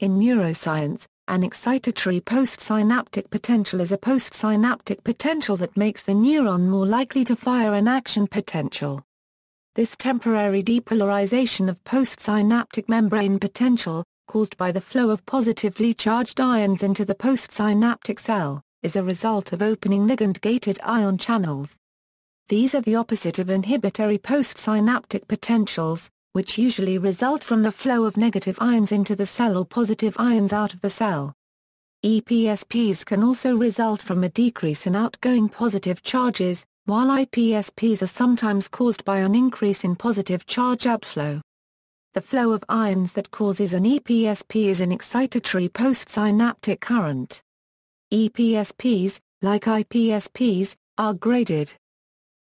In neuroscience, an excitatory postsynaptic potential is a postsynaptic potential that makes the neuron more likely to fire an action potential. This temporary depolarization of postsynaptic membrane potential, caused by the flow of positively charged ions into the postsynaptic cell, is a result of opening ligand-gated ion channels. These are the opposite of inhibitory postsynaptic potentials, which usually result from the flow of negative ions into the cell or positive ions out of the cell. EPSPs can also result from a decrease in outgoing positive charges, while IPSPs are sometimes caused by an increase in positive charge outflow. The flow of ions that causes an EPSP is an excitatory postsynaptic current. EPSPs, like IPSPs, are graded.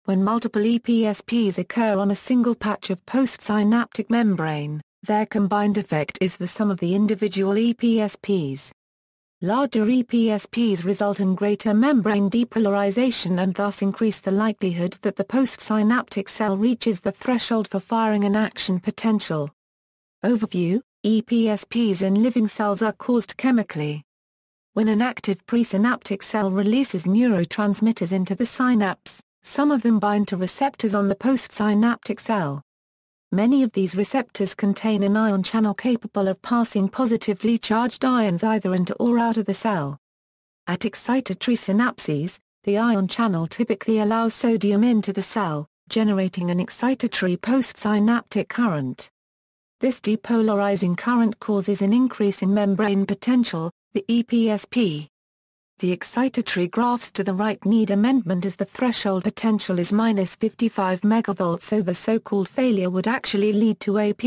When multiple EPSPs occur on a single patch of postsynaptic membrane, their combined effect is the sum of the individual EPSPs. Larger EPSPs result in greater membrane depolarization and thus increase the likelihood that the postsynaptic cell reaches the threshold for firing an action potential. Overview, EPSPs in living cells are caused chemically. When an active presynaptic cell releases neurotransmitters into the synapse, some of them bind to receptors on the postsynaptic cell. Many of these receptors contain an ion channel capable of passing positively charged ions either into or out of the cell. At excitatory synapses, the ion channel typically allows sodium into the cell, generating an excitatory postsynaptic current. This depolarizing current causes an increase in membrane potential, the EPSP. The excitatory graphs to the right need amendment as the threshold potential is minus 55 MV so the so-called failure would actually lead to AP.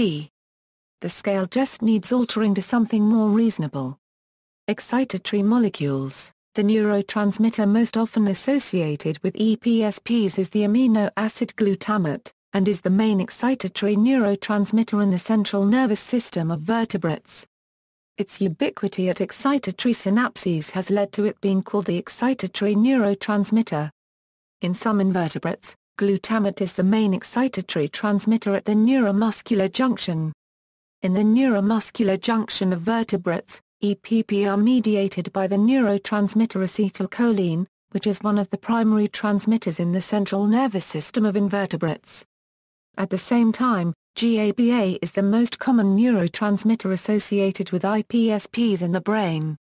The scale just needs altering to something more reasonable. Excitatory molecules The neurotransmitter most often associated with EPSPs is the amino acid glutamate, and is the main excitatory neurotransmitter in the central nervous system of vertebrates. Its ubiquity at excitatory synapses has led to it being called the excitatory neurotransmitter. In some invertebrates, glutamate is the main excitatory transmitter at the neuromuscular junction. In the neuromuscular junction of vertebrates, EPP are mediated by the neurotransmitter acetylcholine, which is one of the primary transmitters in the central nervous system of invertebrates. At the same time, GABA is the most common neurotransmitter associated with IPSPs in the brain.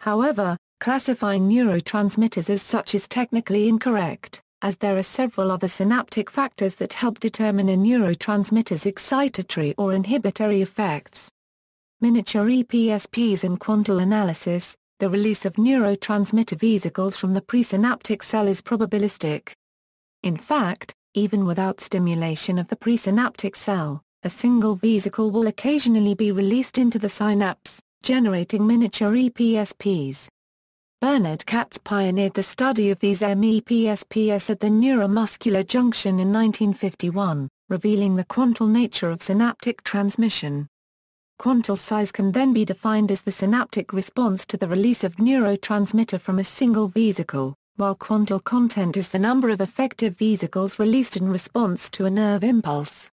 However, classifying neurotransmitters as such is technically incorrect, as there are several other synaptic factors that help determine a neurotransmitter's excitatory or inhibitory effects. Miniature EPSPs in quantal analysis, the release of neurotransmitter vesicles from the presynaptic cell is probabilistic. In fact, even without stimulation of the presynaptic cell, a single vesicle will occasionally be released into the synapse, generating miniature EPSPs. Bernard Katz pioneered the study of these MEPSPs at the neuromuscular junction in 1951, revealing the quantal nature of synaptic transmission. Quantal size can then be defined as the synaptic response to the release of neurotransmitter from a single vesicle while quantal content is the number of effective vesicles released in response to a nerve impulse.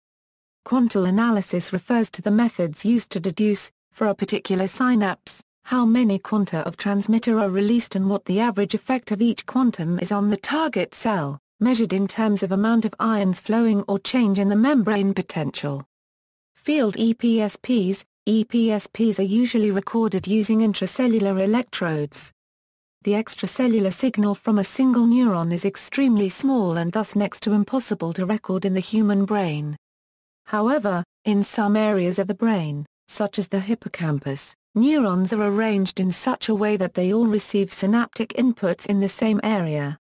Quantal analysis refers to the methods used to deduce, for a particular synapse, how many quanta of transmitter are released and what the average effect of each quantum is on the target cell, measured in terms of amount of ions flowing or change in the membrane potential. Field EPSPs EPSPs are usually recorded using intracellular electrodes, the extracellular signal from a single neuron is extremely small and thus next to impossible to record in the human brain. However, in some areas of the brain, such as the hippocampus, neurons are arranged in such a way that they all receive synaptic inputs in the same area.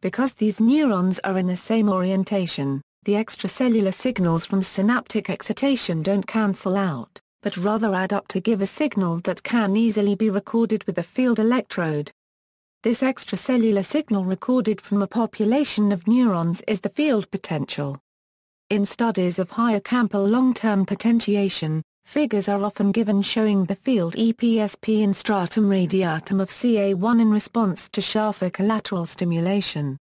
Because these neurons are in the same orientation, the extracellular signals from synaptic excitation don't cancel out, but rather add up to give a signal that can easily be recorded with a field electrode. This extracellular signal recorded from a population of neurons is the field potential. In studies of hippocampal long-term potentiation, figures are often given showing the field EPSP in stratum radiatum of CA1 in response to Schaffer collateral stimulation.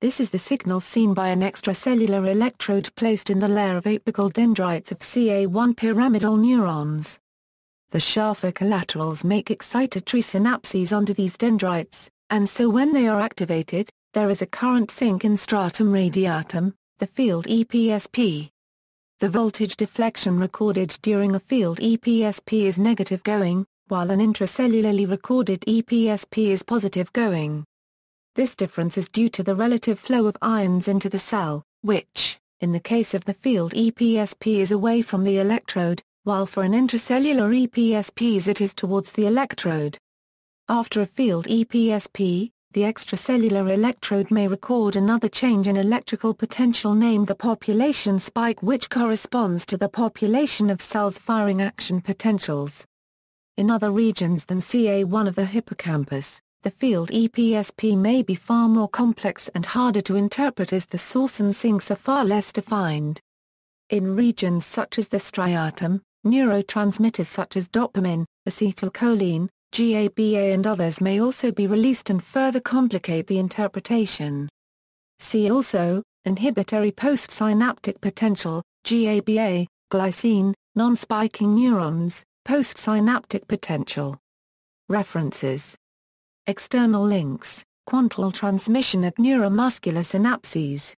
This is the signal seen by an extracellular electrode placed in the layer of apical dendrites of CA1 pyramidal neurons. The Schaffer collaterals make excitatory synapses onto these dendrites, and so when they are activated, there is a current sink in stratum radiatum, the field EPSP. The voltage deflection recorded during a field EPSP is negative going, while an intracellularly recorded EPSP is positive going. This difference is due to the relative flow of ions into the cell, which, in the case of the field EPSP is away from the electrode, while for an intracellular EPSPs it is towards the electrode. After a field EPSP, the extracellular electrode may record another change in electrical potential named the population spike which corresponds to the population of cells firing action potentials. In other regions than CA1 of the hippocampus, the field EPSP may be far more complex and harder to interpret as the source and sinks are far less defined. In regions such as the striatum, neurotransmitters such as dopamine, acetylcholine, GABA and others may also be released and further complicate the interpretation. See also, inhibitory postsynaptic potential, GABA, glycine, non-spiking neurons, postsynaptic potential. References External links, quantal transmission at neuromuscular synapses.